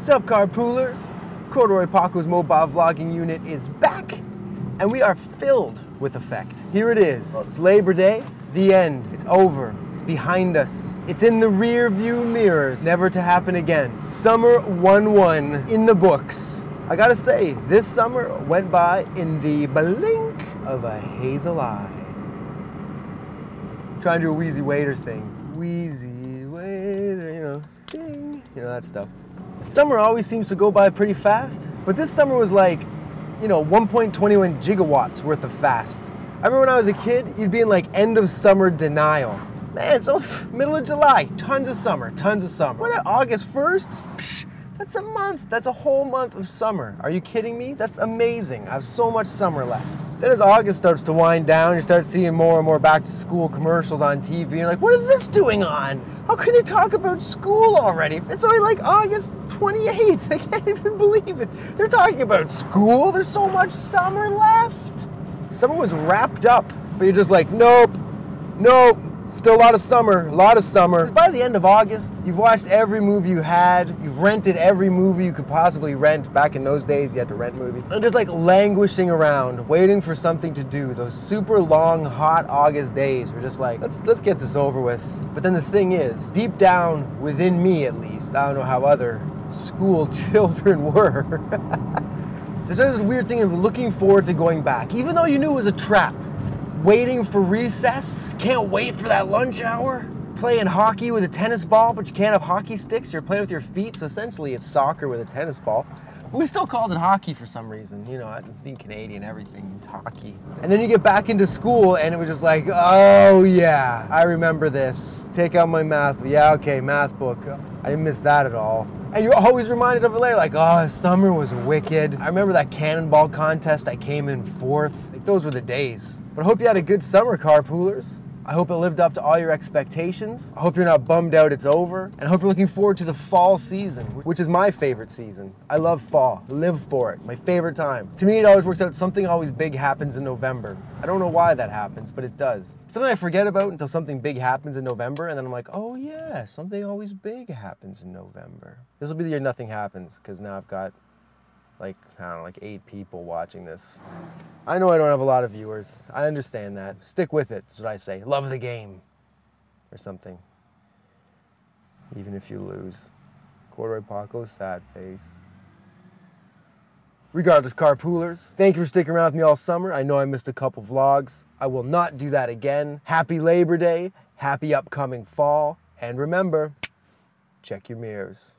What's up, carpoolers? Corduroy Paco's mobile vlogging unit is back, and we are filled with effect. Here it is. Well, it's Labor Day, the end. It's over. It's behind us. It's in the rear view mirrors, never to happen again. Summer 1 1 in the books. I gotta say, this summer went by in the blink of a hazel eye. trying to do a Wheezy Waiter thing. Wheezy Waiter, you know, ding, you know, that stuff. Summer always seems to go by pretty fast, but this summer was like, you know, 1.21 gigawatts worth of fast. I remember when I was a kid, you'd be in like end of summer denial. Man, only middle of July, tons of summer, tons of summer. What, August 1st? Psh, that's a month, that's a whole month of summer. Are you kidding me? That's amazing. I have so much summer left. Then as August starts to wind down, you start seeing more and more back to school commercials on TV. You're like, what is this doing on? How can they talk about school already? It's only like August 28th. I can't even believe it. They're talking about school. There's so much summer left. Summer was wrapped up, but you're just like, nope, nope. Still a lot of summer, a lot of summer. By the end of August, you've watched every movie you had, you've rented every movie you could possibly rent. Back in those days, you had to rent movies. And just like languishing around, waiting for something to do. Those super long, hot August days were just like, let's let's get this over with. But then the thing is, deep down within me at least, I don't know how other school children were. There's this weird thing of looking forward to going back, even though you knew it was a trap waiting for recess. Can't wait for that lunch hour. Playing hockey with a tennis ball, but you can't have hockey sticks. You're playing with your feet, so essentially it's soccer with a tennis ball. We still called it hockey for some reason. You know, being Canadian, everything hockey. And then you get back into school, and it was just like, oh yeah, I remember this. Take out my math. Yeah, okay, math book. I didn't miss that at all. And you're always reminded of it later, like, oh, summer was wicked. I remember that cannonball contest. I came in fourth. Like, those were the days. But I hope you had a good summer, carpoolers. I hope it lived up to all your expectations. I hope you're not bummed out it's over. And I hope you're looking forward to the fall season, which is my favorite season. I love fall, live for it, my favorite time. To me, it always works out something always big happens in November. I don't know why that happens, but it does. It's something I forget about until something big happens in November, and then I'm like, oh yeah, something always big happens in November. This will be the year nothing happens, because now I've got like, I don't know, like eight people watching this. I know I don't have a lot of viewers. I understand that. Stick with it, is what I say. Love the game. Or something. Even if you lose. Corduroy Paco, sad face. Regardless, carpoolers, thank you for sticking around with me all summer. I know I missed a couple vlogs. I will not do that again. Happy Labor Day, happy upcoming fall, and remember, check your mirrors.